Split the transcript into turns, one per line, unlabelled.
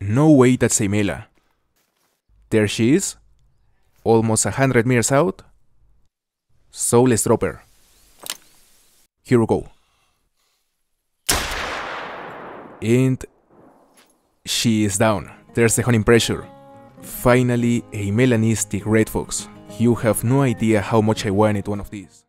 No way that's Aimela. There she is. Almost a hundred meters out. So let's drop her. Here we go. And she is down. There's the hunting pressure. Finally, a melanistic red fox. You have no idea how much I wanted one of these.